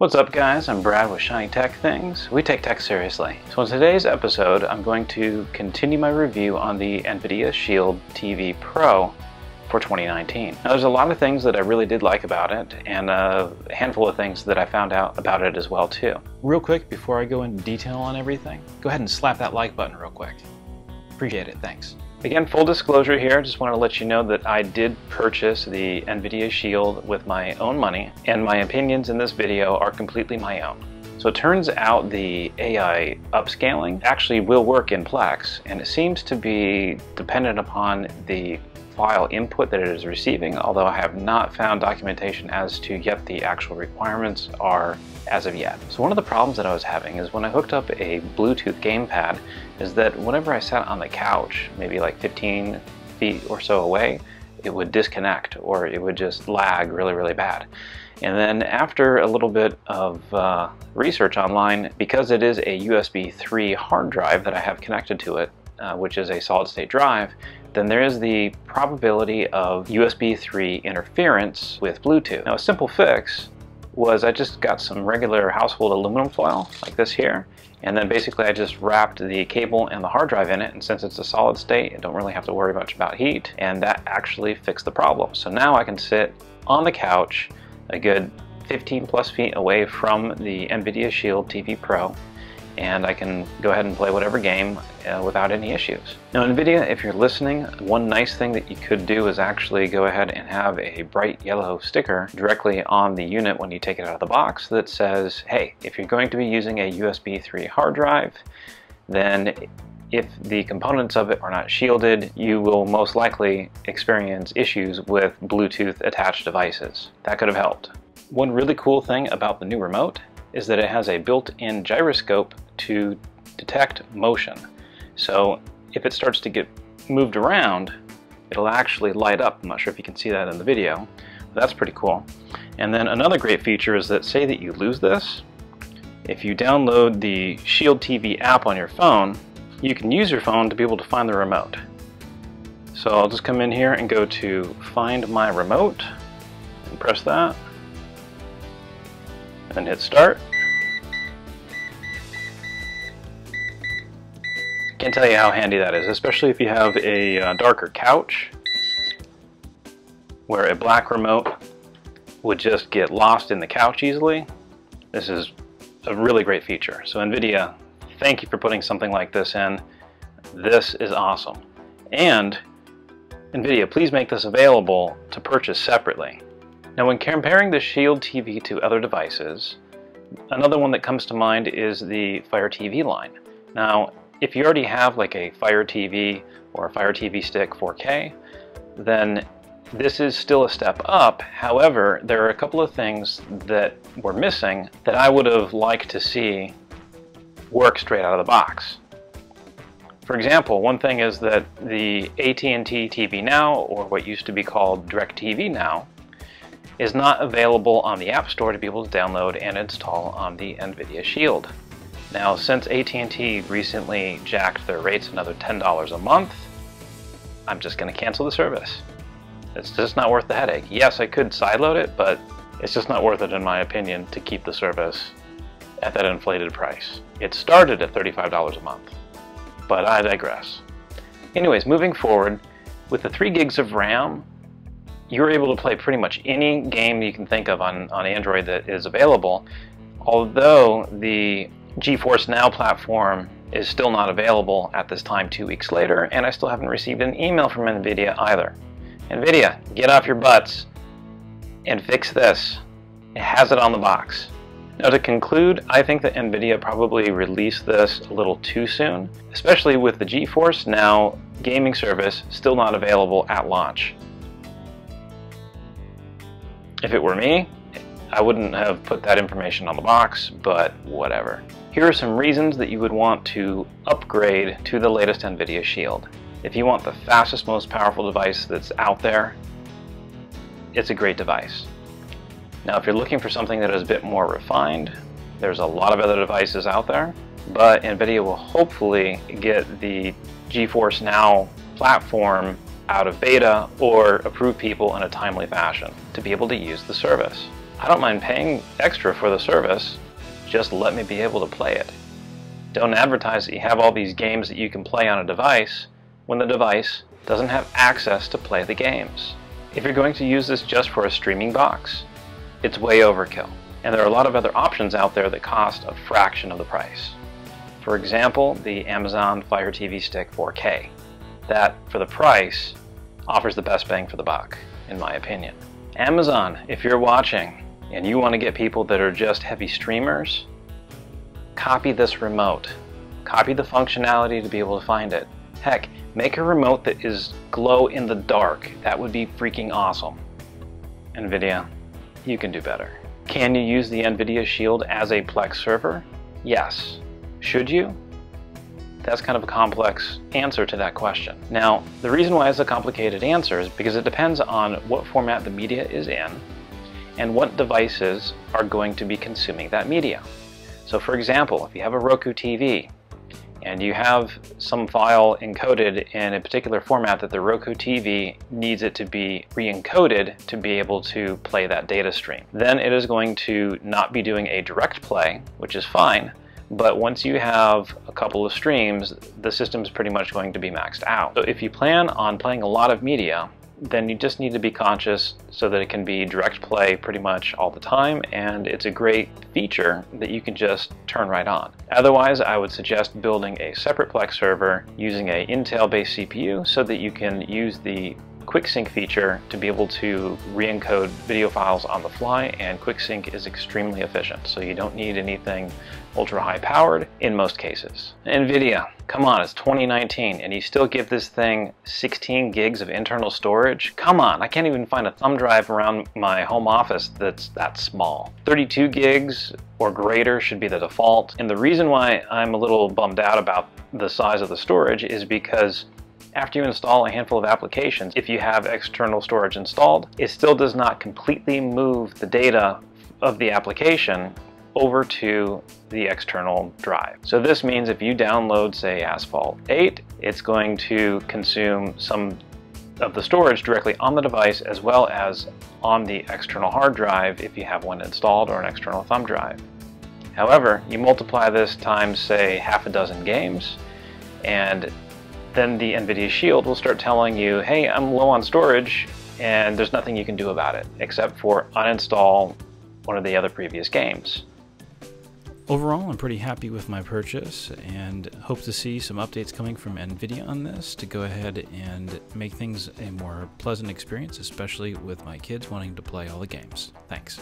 What's up guys, I'm Brad with Shiny Tech Things. We take tech seriously. So in today's episode, I'm going to continue my review on the NVIDIA Shield TV Pro for 2019. Now there's a lot of things that I really did like about it and a handful of things that I found out about it as well too. Real quick, before I go into detail on everything, go ahead and slap that like button real quick. Appreciate it, thanks. Again, full disclosure here, just want to let you know that I did purchase the NVIDIA Shield with my own money, and my opinions in this video are completely my own. So it turns out the AI upscaling actually will work in Plex, and it seems to be dependent upon the file input that it is receiving, although I have not found documentation as to yet the actual requirements are as of yet. So one of the problems that I was having is when I hooked up a Bluetooth gamepad is that whenever I sat on the couch, maybe like 15 feet or so away, it would disconnect or it would just lag really, really bad. And then after a little bit of uh, research online, because it is a USB 3 hard drive that I have connected to it, uh, which is a solid state drive, then there is the probability of USB 3 interference with Bluetooth. Now a simple fix was I just got some regular household aluminum foil like this here and then basically I just wrapped the cable and the hard drive in it and since it's a solid state I don't really have to worry much about heat and that actually fixed the problem. So now I can sit on the couch a good 15 plus feet away from the NVIDIA Shield TV Pro and I can go ahead and play whatever game uh, without any issues. Now NVIDIA, if you're listening, one nice thing that you could do is actually go ahead and have a bright yellow sticker directly on the unit when you take it out of the box that says, hey, if you're going to be using a USB 3 hard drive, then if the components of it are not shielded, you will most likely experience issues with Bluetooth attached devices. That could have helped. One really cool thing about the new remote is that it has a built-in gyroscope to detect motion. So if it starts to get moved around, it'll actually light up. I'm not sure if you can see that in the video. That's pretty cool. And then another great feature is that say that you lose this, if you download the Shield TV app on your phone, you can use your phone to be able to find the remote. So I'll just come in here and go to Find My Remote and press that and hit start. Can't tell you how handy that is, especially if you have a uh, darker couch where a black remote would just get lost in the couch easily. This is a really great feature. So NVIDIA, thank you for putting something like this in. This is awesome. And NVIDIA, please make this available to purchase separately. Now when comparing the Shield TV to other devices, another one that comes to mind is the Fire TV line. Now, if you already have like a Fire TV or a Fire TV Stick 4K, then this is still a step up. However, there are a couple of things that were missing that I would have liked to see work straight out of the box. For example, one thing is that the AT&T TV Now, or what used to be called DirecTV Now, is not available on the App Store to be able to download and install on the NVIDIA Shield. Now, since AT&T recently jacked their rates another $10 a month, I'm just going to cancel the service. It's just not worth the headache. Yes, I could sideload it, but it's just not worth it in my opinion to keep the service at that inflated price. It started at $35 a month, but I digress. Anyways, moving forward, with the 3 gigs of RAM, you're able to play pretty much any game you can think of on, on Android that is available, although the GeForce Now platform is still not available at this time two weeks later, and I still haven't received an email from NVIDIA either. NVIDIA, get off your butts and fix this. It has it on the box. Now to conclude, I think that NVIDIA probably released this a little too soon, especially with the GeForce Now gaming service still not available at launch. If it were me, I wouldn't have put that information on the box, but whatever. Here are some reasons that you would want to upgrade to the latest NVIDIA Shield. If you want the fastest, most powerful device that's out there, it's a great device. Now if you're looking for something that is a bit more refined, there's a lot of other devices out there, but NVIDIA will hopefully get the GeForce Now platform out of beta or approve people in a timely fashion to be able to use the service. I don't mind paying extra for the service, just let me be able to play it. Don't advertise that you have all these games that you can play on a device when the device doesn't have access to play the games. If you're going to use this just for a streaming box, it's way overkill. And there are a lot of other options out there that cost a fraction of the price. For example, the Amazon Fire TV Stick 4K. That, for the price, offers the best bang for the buck, in my opinion. Amazon, if you're watching and you want to get people that are just heavy streamers, copy this remote. Copy the functionality to be able to find it. Heck, make a remote that is glow in the dark. That would be freaking awesome. NVIDIA, you can do better. Can you use the NVIDIA Shield as a Plex server? Yes. Should you? That's kind of a complex answer to that question. Now, the reason why it's a complicated answer is because it depends on what format the media is in and what devices are going to be consuming that media. So for example, if you have a Roku TV and you have some file encoded in a particular format that the Roku TV needs it to be re-encoded to be able to play that data stream. Then it is going to not be doing a direct play, which is fine, but once you have a couple of streams, the system is pretty much going to be maxed out. So if you plan on playing a lot of media, then you just need to be conscious so that it can be direct play pretty much all the time and it's a great feature that you can just turn right on. Otherwise, I would suggest building a separate Plex server using a Intel-based CPU so that you can use the QuickSync feature to be able to re-encode video files on the fly and QuickSync is extremely efficient so you don't need anything ultra high powered in most cases. NVIDIA, come on, it's 2019 and you still give this thing 16 gigs of internal storage? Come on, I can't even find a thumb drive around my home office that's that small. 32 gigs or greater should be the default. And the reason why I'm a little bummed out about the size of the storage is because after you install a handful of applications, if you have external storage installed, it still does not completely move the data of the application over to the external drive. So this means if you download, say, Asphalt 8, it's going to consume some of the storage directly on the device as well as on the external hard drive if you have one installed or an external thumb drive. However, you multiply this times, say, half a dozen games, and then the NVIDIA Shield will start telling you, hey, I'm low on storage, and there's nothing you can do about it except for uninstall one of the other previous games. Overall, I'm pretty happy with my purchase and hope to see some updates coming from NVIDIA on this to go ahead and make things a more pleasant experience, especially with my kids wanting to play all the games. Thanks.